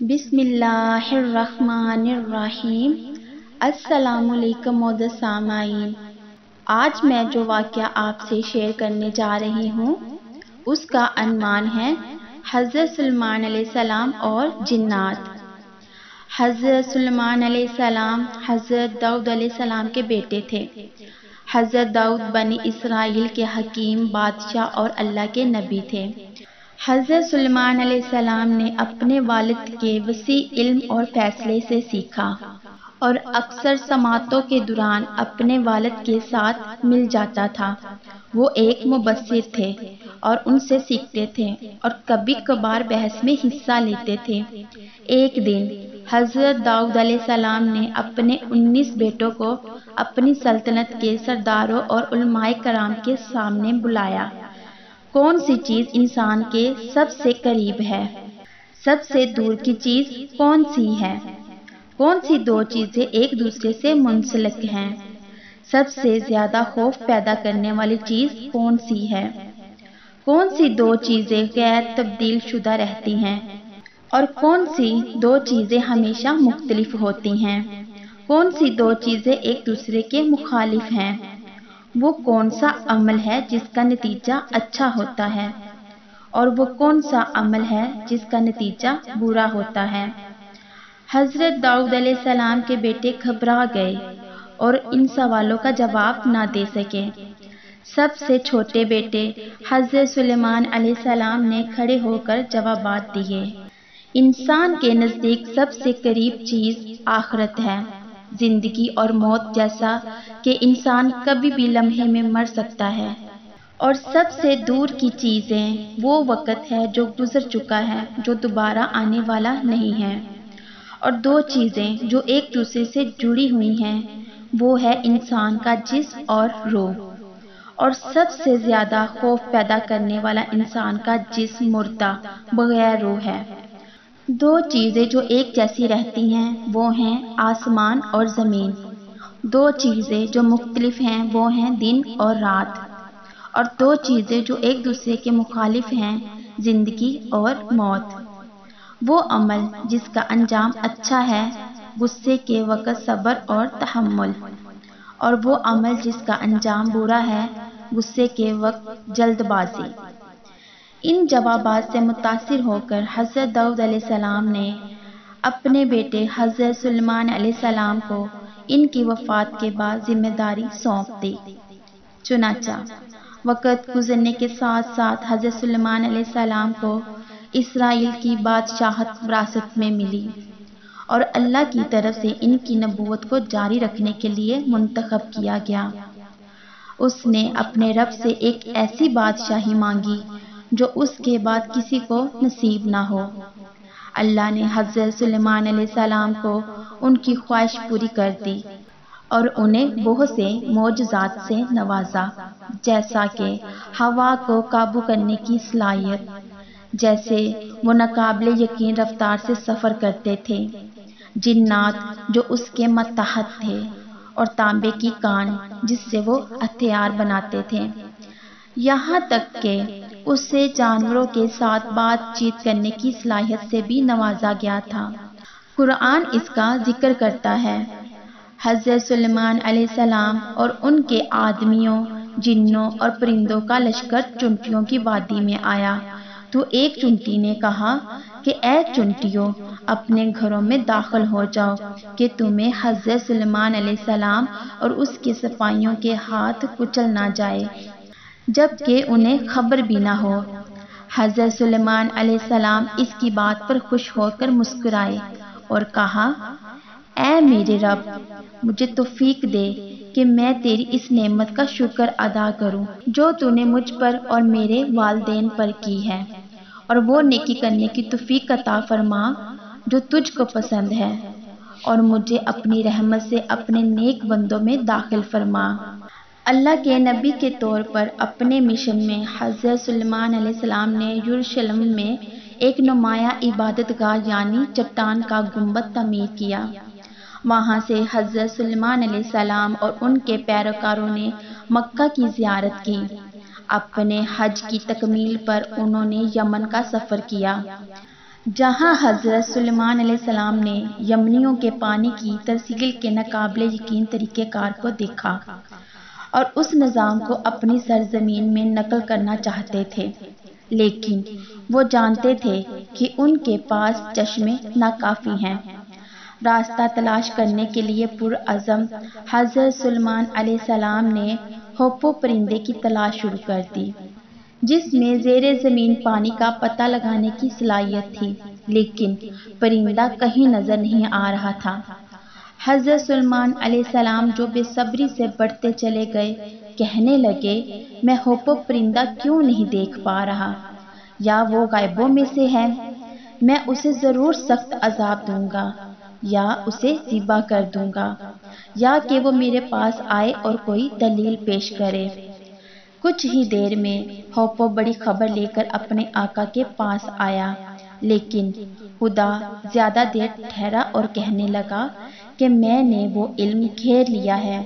بسم اللہ الرحمن الرحیم السلام علیکم سامعین آج میں جو واقعہ آپ سے شیئر کرنے جا رہی ہوں، اس کا عنوان ہے حضرت سلمان علیہ السلام اور جنات۔ حضرت سلمان علیہ السلام حضرت داؤد علیہ السلام کے بیٹے تھے۔ حضرت داؤد بنی اسرائیل کے حکیم، بادشاہ اور اللہ کے نبی تھے۔ حضرت سلمان علیہ السلام نے اپنے والد کے وسیع علم اور فیصلے سے سیکھا اور اکثر سماعتوں کے دوران اپنے والد کے ساتھ مل جاتا تھا۔ وہ ایک مبصر تھے اور ان سے سیکھتے تھے اور کبھی کبھار بحث میں حصہ لیتے تھے۔ ایک دن حضرت داؤد علیہ السلام نے اپنے انیس بیٹوں کو اپنی سلطنت کے سرداروں اور علماء کرام کے سامنے بلایا۔ کون سی چیز انسان کے سب سے قریب ہے؟ سب سے دور کی چیز کون سی ہے؟ کون سی دو چیزیں ایک دوسرے سے منسلک ہیں؟ سب سے زیادہ خوف پیدا کرنے والی چیز کون سی ہے؟ کون سی دو چیزیں غیر تبدیل شدہ رہتی ہیں؟ اور کون سی دو چیزیں ہمیشہ مختلف ہوتی ہیں؟ کون سی دو چیزیں ایک دوسرے کے مخالف ہیں؟ وہ کون سا عمل ہے جس کا نتیجہ اچھا ہوتا ہے؟ اور وہ کون سا عمل ہے جس کا نتیجہ برا ہوتا ہے؟ حضرت داؤد علیہ السلام کے بیٹے گھبرا گئے اور ان سوالوں کا جواب نہ دے سکے۔ سب سے چھوٹے بیٹے حضرت سلیمان علیہ السلام نے کھڑے ہو کر جوابات دیے۔ انسان کے نزدیک سب سے قریب چیز آخرت ہے۔ زندگی اور موت جیسا کہ انسان کبھی بھی لمحے میں مر سکتا ہے۔ اور سب سے دور کی چیزیں وہ وقت ہے جو گزر چکا ہے، جو دوبارہ آنے والا نہیں ہے۔ اور دو چیزیں جو ایک دوسرے سے جڑی ہوئی ہیں، وہ ہے انسان کا جسم اور روح۔ اور سب سے زیادہ خوف پیدا کرنے والا انسان کا جسم مردہ بغیر روح ہے۔ دو چیزیں جو ایک جیسی رہتی ہیں، وہ ہیں آسمان اور زمین۔ دو چیزیں جو مختلف ہیں، وہ ہیں دن اور رات۔ اور دو چیزیں جو ایک دوسرے کے مخالف ہیں، زندگی اور موت۔ وہ عمل جس کا انجام اچھا ہے، غصے کے وقت صبر اور تحمل۔ اور وہ عمل جس کا انجام برا ہے، غصے کے وقت جلد بازی۔ ان جوابات سے متاثر ہو کر حضرت دعود علیہ السلام نے اپنے بیٹے حضرت سلمان علیہ السلام کو ان کی وفات کے بعد ذمہ داری سونپ دی۔ چنانچہ، وقت گزرنے کے ساتھ ساتھ حضرت سلمان علیہ السلام کو اسرائیل کی بادشاہت وراثت میں ملی اور اللہ کی طرف سے ان کی نبوت کو جاری رکھنے کے لیے منتخب کیا گیا۔ اس نے اپنے رب سے ایک ایسی بادشاہی مانگی جو اس کے بعد کسی کو نصیب نہ ہو۔ اللہ نے حضرت سلیمان علیہ السلام کو ان کی خواہش پوری کر دی اور انہیں بہت سے معجزات سے نوازا، جیسا کہ ہوا کو قابو کرنے کی صلاحیت، جیسے وہ ناقابل یقین رفتار سے سفر کرتے تھے۔ جنات جو اس کے متحد تھے اور تانبے کی کان جس سے وہ ہتھیار بناتے تھے۔ یہاں تک کہ اسے جانوروں کے ساتھ بات چیت کرنے کی صلاحیت سے بھی نوازا گیا تھا۔ قرآن اس کا ذکر کرتا ہے۔ حضرت سلمان علیہ السلام اور ان کے آدمیوں، جنوں اور پرندوں کا لشکر چنٹیوں کی وادی میں آیا۔ تو ایک چنٹی نے کہا کہ، اے چنٹیوں اپنے گھروں میں داخل ہو جاؤ کہ تمہیں حضرت سلمان علیہ السلام اور اس کے سپاہیوں کے ہاتھ کچل نہ جائے۔ جبکہ انہیں خبر بھی نہ ہو۔ حضرت سلیمان علیہ السلام اس کی بات پر خوش ہو کر مسکرائے اور کہا، اے میرے رب، مجھے توفیق دے کہ میں تیری اس نعمت کا شکر ادا کروں جو تو نے مجھ پر اور میرے والدین پر کی ہے۔ اور وہ نیکی کرنے کی توفیق عطا فرما جو تجھ کو پسند ہے اور مجھے اپنی رحمت سے اپنے نیک بندوں میں داخل فرما۔ اللہ کے نبی کے طور پر اپنے مشن میں حضرت سلمان علیہ السلام نے یورشلم میں ایک نمایاں عبادت گاہ یعنی چٹان کا گنبد تعمیر کیا۔ وہاں سے حضرت سلمان علیہ السلام اور ان کے پیروکاروں نے مکہ کی زیارت کی۔ اپنے حج کی تکمیل پر انہوں نے یمن کا سفر کیا۔ جہاں حضرت سلیمان علیہ السلام نے یمنیوں کے پانی کی ترسیل کے ناقابل یقین طریقہ کار کو دیکھا۔ اور اس نظام کو اپنی سرزمین میں نقل کرنا چاہتے تھے۔ لیکن وہ جانتے تھے کہ ان کے پاس چشمے ناکافی ہیں۔ راستہ تلاش کرنے کے لیے پرعزم حضرت سلمان علیہ السلام نے ہوپو پرندے کی تلاش شروع کر دی، جس میں زیر زمین پانی کا پتہ لگانے کی صلاحیت تھی۔ لیکن پرندہ کہیں نظر نہیں آ رہا تھا۔ حضرت سلمان علیہ السلام جو بے صبری سے بڑھتے چلے گئے، کہنے لگے، میں ہوپو پرندہ کیوں نہیں دیکھ پا رہا؟ یا وہ غائبوں میں سے ہے میں اسے ضرور سخت عذاب دوں گا، یا اسے ذبح کر دوں گا، یا کہ وہ میرے پاس آئے اور کوئی دلیل پیش کرے۔ کچھ ہی دیر میں ہوپو بڑی خبر لے کر اپنے آقا کے پاس آیا، لیکن خدا زیادہ دیر ٹھہرا اور کہنے لگا کہ میں نے وہ علم گھیر لیا ہے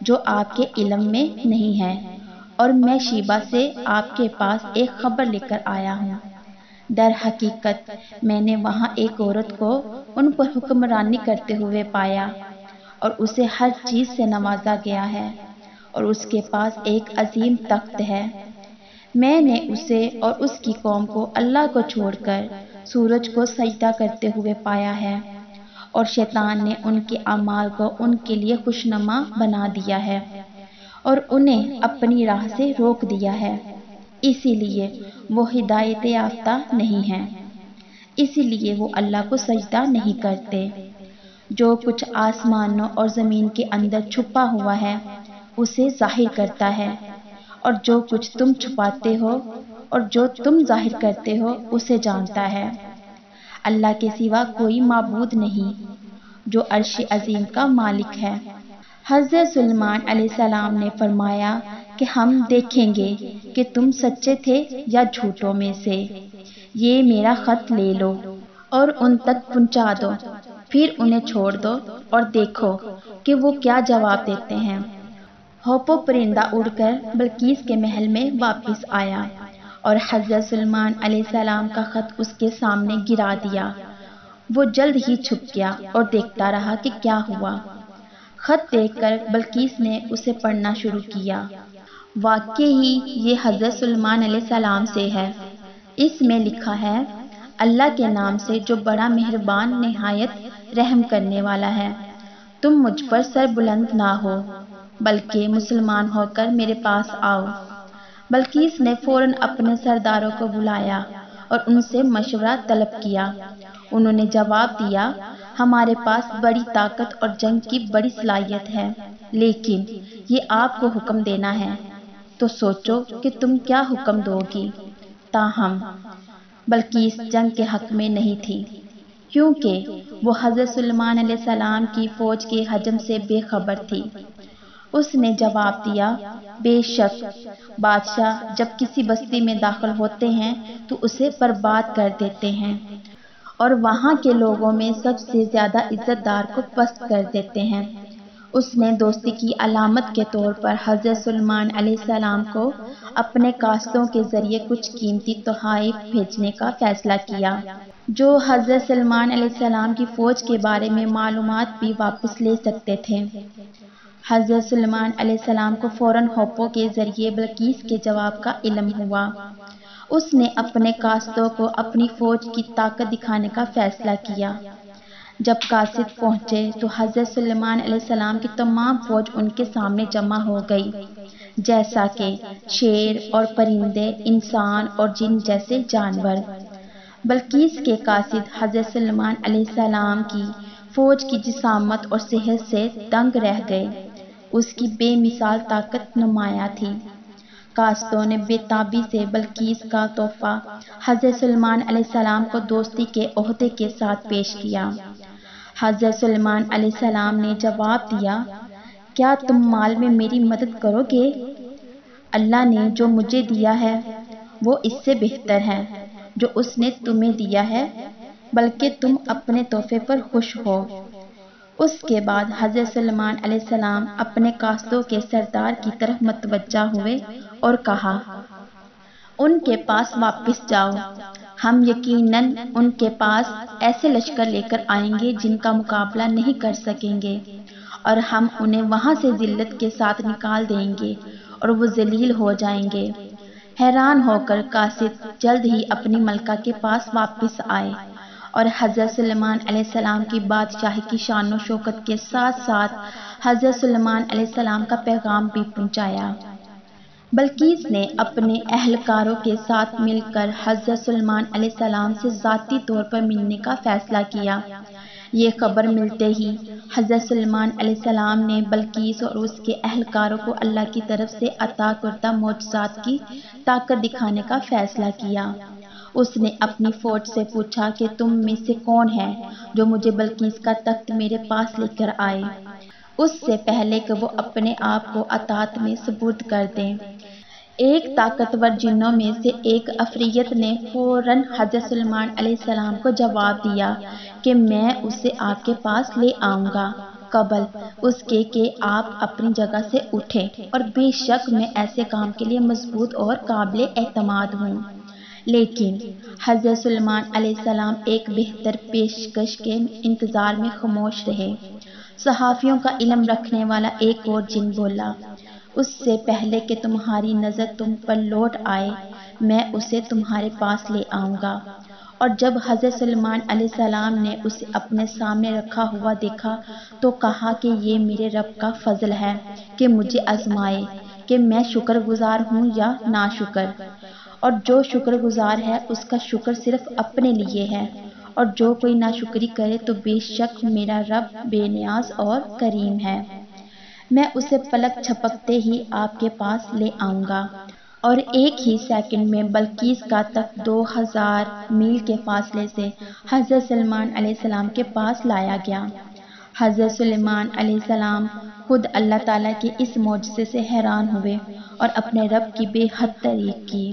جو آپ کے علم میں نہیں ہے اور میں شیبہ سے آپ کے پاس ایک خبر لے کر آیا ہوں۔ در حقیقت میں نے وہاں ایک عورت کو ان پر حکمرانی کرتے ہوئے پایا اور اسے ہر چیز سے نوازا گیا ہے اور اس کے پاس ایک عظیم تخت ہے۔ میں نے اسے اور اس کی قوم کو اللہ کو چھوڑ کر سورج کو سجدہ کرتے ہوئے پایا ہے۔ اور شیطان نے ان کے اعمال کو ان کے لیے خوشنما بنا دیا ہے اور انہیں اپنی راہ سے روک دیا ہے۔ اسی لیے وہ ہدایت یافتہ نہیں ہے اسی لیے وہ اللہ کو سجدہ نہیں کرتے۔ جو کچھ آسمانوں اور زمین کے اندر چھپا ہوا ہے، اسے ظاہر کرتا ہے۔ اور جو کچھ تم چھپاتے ہو اور جو تم ظاہر کرتے ہو، اسے جانتا ہے۔ اللہ کے سوا کوئی معبود نہیں، جو عرش عظیم کا مالک ہے۔ حضرت سلمان علیہ السلام نے فرمایا کہ ہم دیکھیں گے کہ تم سچے تھے یا جھوٹوں میں سے۔ یہ میرا خط لے لو اور ان تک پہنچا دو۔ پھر انہیں چھوڑ دو اور دیکھو کہ وہ کیا جواب دیتے ہیں۔ ہوپو پرندہ اڑ کر بلکیس کے محل میں واپس آیا۔ اور حضرت سلمان علیہ السلام کا خط اس کے سامنے گرا دیا۔ وہ جلد ہی چھپ گیا اور دیکھتا رہا کہ کیا ہوا۔ خط دیکھ کر بلکیس نے اسے پڑھنا شروع کیا۔ واقع ہی یہ حضرت سلمان علیہ السلام سے ہے۔ اس میں لکھا ہے، اللہ کے نام سے جو بڑا مہربان، نہایت رحم کرنے والا ہے۔ تم مجھ پر سر بلند نہ ہو، بلکہ مسلمان ہو کر میرے پاس آؤ۔ بلکیس نے فوراً اپنے سرداروں کو بلایا اور ان سے مشورہ طلب کیا۔ انہوں نے جواب دیا، ہمارے پاس بڑی طاقت اور جنگ کی بڑی صلاحیت ہے، لیکن یہ آپ کو حکم دینا ہے۔ تو سوچو کہ تم کیا حکم دو گی۔ تاہم، بلکہ اس جنگ کے حق میں نہیں تھی، کیونکہ وہ حضرت سلمان علیہ السلام کی فوج کے حجم سے بے خبر تھی۔ اس نے جواب دیا، بے شک، بادشاہ جب کسی بستی میں داخل ہوتے ہیں تو اسے برباد کر دیتے ہیں اور وہاں کے لوگوں میں سب سے زیادہ عزت دار کو پست کر دیتے ہیں۔ اس نے دوستی کی علامت کے طور پر حضرت سلمان علیہ السلام کو اپنے کاستوں کے ذریعے کچھ قیمتی تحائف بھیجنے کا فیصلہ کیا، جو حضرت سلمان علیہ السلام کی فوج کے بارے میں معلومات بھی واپس لے سکتے تھے۔ حضرت سلمان علیہ السلام کو فوراً ہوپو کے ذریعے بلکیس کے جواب کا علم ہوا۔ اس نے اپنے کاستوں کو اپنی فوج کی طاقت دکھانے کا فیصلہ کیا۔ جب قاصد پہنچے تو حضرت سلمان علیہ السلام کی تمام فوج ان کے سامنے جمع ہو گئی۔ جیسا کہ شیر اور پرندے، انسان اور جن جیسے جانور۔ بلکیس کے قاصد حضرت سلمان علیہ السلام کی فوج کی جسامت اور صحت سے دنگ رہ گئے۔ اس کی بے مثال طاقت نمایاں تھی۔ کاستوں نے بے تابی سے بلکیس کا تحفہ حضرت سلمان علیہ السلام کو دوستی کے عہدے کے ساتھ پیش کیا۔ حضرت سلمان علیہ السلام نے جواب دیا، کیا تم مال میں میری مدد کرو گے؟ اللہ نے جو مجھے دیا ہے، وہ اس سے بہتر ہے۔ جو اس نے تمہیں دیا ہے، بلکہ تم اپنے تحفے پر خوش ہو۔ اس کے بعد حضرت سلمان علیہ السلام اپنے کاستوں کے سردار کی طرف متوجہ ہوئے اور کہا، ان کے پاس واپس جاؤ۔ ہم یقیناً ان کے پاس ایسے لشکر لے کر آئیں گے جن کا مقابلہ نہیں کر سکیں گے اور ہم انہیں وہاں سے ذلت کے ساتھ نکال دیں گے اور وہ ذلیل ہو جائیں گے۔ حیران ہو کر قاصد جلد ہی اپنی ملکہ کے پاس واپس آئے۔ اور حضرت سلمان علیہ السلام کی بادشاہی کی شان و شوکت کے ساتھ ساتھ حضرت سلمان علیہ السلام کا پیغام بھی پہنچایا۔ بلکیس نے اپنے اہلکاروں کے ساتھ مل کر حضرت سلمان علیہ السلام سے ذاتی طور پر ملنے کا فیصلہ کیا۔ یہ خبر ملتے ہی حضرت سلمان علیہ السلام نے بلکیس اور اس کے اہلکاروں کو اللہ کی طرف سے عطا کردہ معجزات کی طاقت دکھانے کا فیصلہ کیا۔ اس نے اپنی فوج سے پوچھا کہ تم میں سے کون ہے جو مجھے بلکیس کا تخت میرے پاس لے کر آئے۔ اس سے پہلے کہ وہ اپنے آپ کو اطاعت میں ثبوت کر دیں۔ ایک طاقتور جنوں میں سے ایک افریت نے فوراً حضرت سلمان علیہ السلام کو جواب دیا کہ میں اسے آپ کے پاس لے آؤں گا۔ قبل اس کے کہ آپ اپنی جگہ سے اٹھیں اور بے شک میں ایسے کام کے لیے مضبوط اور قابل اعتماد ہوں۔ لیکن حضرت سلمان علیہ السلام ایک بہتر پیشکش کے انتظار میں خاموش رہے۔ صحافیوں کا علم رکھنے والا ایک اور جن بولا، اس سے پہلے کہ تمہاری نظر تم پر لوٹ آئے، میں اسے تمہارے پاس لے آؤں گا اور جب حضرت سلمان علیہ السلام نے اسے اپنے سامنے رکھا ہوا دیکھا، تو کہا کہ یہ میرے رب کا فضل ہے کہ مجھے آزمائے کہ میں شکر گزار ہوں یا نا شکر اور جو شکر گزار ہے، اس کا شکر صرف اپنے لیے ہے۔ اور جو کوئی ناشکری کرے تو بے شک میرا رب بے نیاز اور کریم ہے۔ میں اسے پلک چھپکتے ہی آپ کے پاس لے آؤں گا۔ اور ایک ہی سیکنڈ میں بلکیس کا تک دو ہزار میل کے فاصلے سے حضرت سلمان علیہ السلام کے پاس لایا گیا۔ حضرت سلمان علیہ السلام خود اللہ تعالیٰ کے اس معجزے سے حیران ہوئے اور اپنے رب کی بے حد تعریف کی۔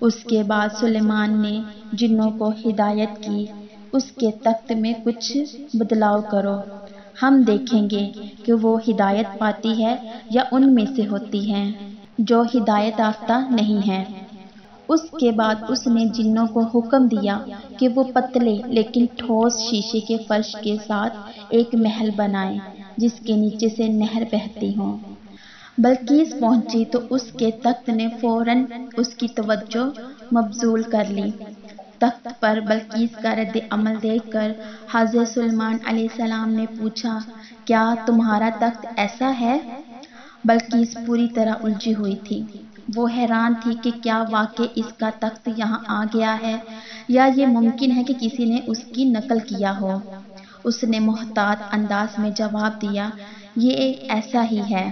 اس کے بعد سلیمان نے جنوں کو ہدایت کی، اس کے تخت میں کچھ بدلاؤ کرو۔ ہم دیکھیں گے کہ وہ ہدایت پاتی ہے یا ان میں سے ہوتی ہیں جو ہدایت یافتہ نہیں ہے اس کے بعد اس نے جنوں کو حکم دیا کہ وہ پتلے لیکن ٹھوس شیشے کے فرش کے ساتھ ایک محل بنائیں جس کے نیچے سے نہر بہتی ہوں۔ بلکیس پہنچی تو اس کے تخت نے فوراً اس کی توجہ مبزول کر لی۔ تخت پر بلکیس کا رد عمل دیکھ کر حضرت سلمان علیہ السلام نے پوچھا، کیا تمہارا تخت ایسا ہے؟ بلکیس پوری طرح الجھی ہوئی تھی۔ وہ حیران تھی کہ کیا واقع اس کا تخت یہاں آ گیا ہے یا یہ ممکن ہے کہ کسی نے اس کی نقل کیا ہو۔ اس نے محتاط انداز میں جواب دیا، یہ ایسا ہی ہے۔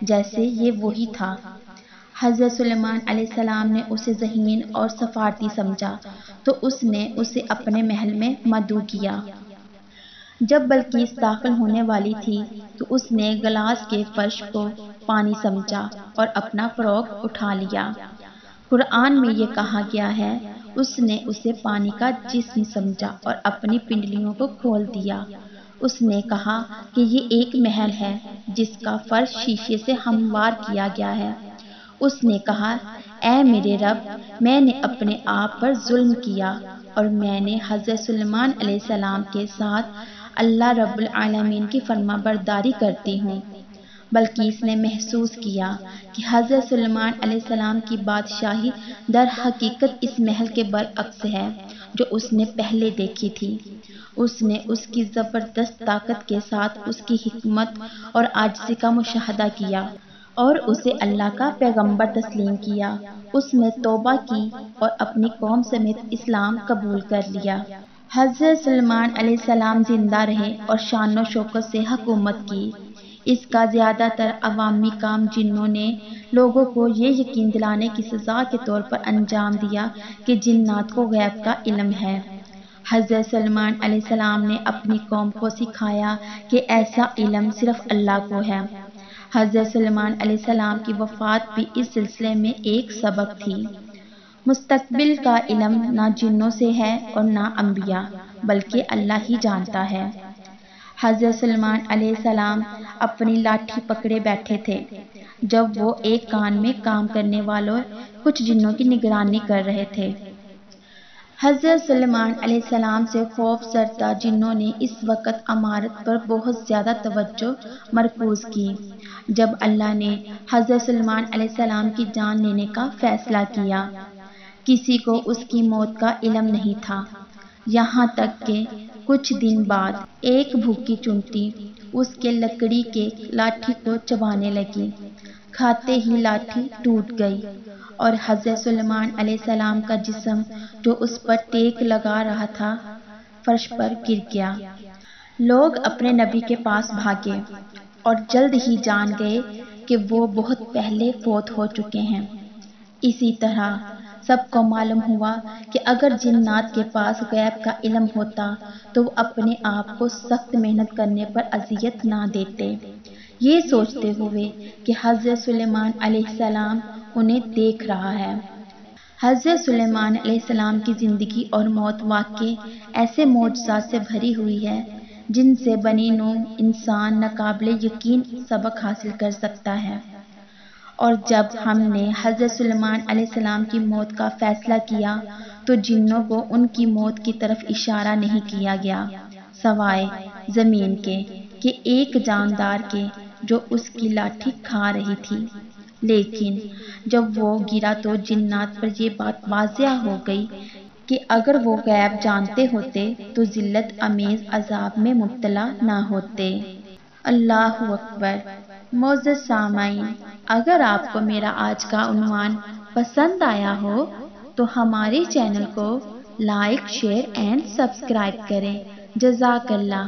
جیسے یہ وہی تھا۔ حضرت سلیمان علیہ السلام نے اسے ذہین اور سفارتی سمجھا، تو اس نے اسے اپنے محل میں مدعو کیا۔ جب بلکیس داخل ہونے والی تھی، تو اس نے گلاس کے فرش کو پانی سمجھا اور اپنا فروغ اٹھا لیا۔ قرآن میں یہ کہا گیا ہے، اس نے اسے پانی کا جسم سمجھا اور اپنی پنڈلیوں کو کھول دیا۔ اس نے کہا کہ یہ ایک محل ہے جس کا فرش شیشے سے ہموار کیا گیا ہے۔ اس نے کہا، اے میرے رب، میں نے اپنے آپ پر ظلم کیا اور میں نے حضرت سلمان علیہ السلام کے ساتھ اللہ رب العالمین کی فرما برداری کرتی ہوں۔ بلکہ اس نے محسوس کیا کہ حضرت سلمان علیہ السلام کی بادشاہی در حقیقت اس محل کے برعکس ہے جو اس نے پہلے دیکھی تھی۔ اس نے اس کی زبردست طاقت کے ساتھ اس کی حکمت اور آجزی کا مشاہدہ کیا اور اسے اللہ کا پیغمبر تسلیم کیا۔ اس نے توبہ کی اور اپنی قوم سمیت اسلام قبول کر لیا۔ حضرت سلمان علیہ السلام زندہ رہے اور شان و شوکت سے حکومت کی۔ اس کا زیادہ تر عوامی کام جنہوں نے لوگوں کو یہ یقین دلانے کی سزا کے طور پر انجام دیا کہ جنات کو غیب کا علم ہے۔ حضرت سلمان علیہ السلام نے اپنی قوم کو سکھایا کہ ایسا علم صرف اللہ کو ہے۔ حضرت سلمان علیہ السلام کی وفات بھی اس سلسلے میں ایک سبق تھی۔ مستقبل کا علم نہ جنوں سے ہے اور نہ انبیاء، بلکہ اللہ ہی جانتا ہے۔ حضرت سلمان علیہ السلام اپنی لاٹھی پکڑے بیٹھے تھے۔ جب وہ ایک کان میں کام کرنے والوں، کچھ جنوں کی نگرانی کر رہے تھے۔ حضرت سلیمان علیہ السلام سے خوف زدہ جنوں نے اس وقت امارت پر بہت زیادہ توجہ مرکوز کی، جب اللہ نے حضرت سلیمان علیہ السلام کی جان لینے کا فیصلہ کیا۔ کسی کو اس کی موت کا علم نہیں تھا۔ یہاں تک کہ کچھ دن بعد ایک بھوکی چنٹی اس کے لکڑی کے لاٹھی کو چبانے لگی۔ کھاتے ہی لاٹھی ٹوٹ گئی۔ اور حضرت سلیمان علیہ السلام کا جسم جو اس پر ٹیک لگا رہا تھا، فرش پر گر گیا۔ لوگ اپنے نبی کے پاس بھاگے اور جلد ہی جان گئے کہ وہ بہت پہلے فوت ہو چکے ہیں۔ اسی طرح سب کو معلوم ہوا کہ اگر جنات کے پاس غیب کا علم ہوتا تو وہ اپنے آپ کو سخت محنت کرنے پر اذیت نہ دیتے۔ یہ سوچتے ہوئے کہ حضرت سلیمان علیہ السلام انہیں دیکھ رہا ہے۔ حضرت سلیمان علیہ السلام کی زندگی اور موت واقع ایسے معجزات سے بھری ہوئی ہے، جن سے بنی نو انسان ناقابل یقین سبق حاصل کر سکتا ہے۔ اور جب ہم نے حضرت سلمان علیہ السلام کی موت کا فیصلہ کیا، تو جنوں کو ان کی موت کی طرف اشارہ نہیں کیا گیا، سوائے زمین کے، کہ ایک جاندار کے جو اس کی لاٹھی کھا رہی تھی۔ لیکن جب وہ گرا تو جنات پر یہ بات واضح ہو گئی کہ اگر وہ غیب جانتے ہوتے تو ذلت امیز عذاب میں مبتلا نہ ہوتے۔ اللہ اکبر۔ موزد سامعین، اگر آپ کو میرا آج کا عنوان پسند آیا ہو تو ہمارے چینل کو لائک، شیئر اینڈ سبسکرائب کریں۔ جزاک اللہ۔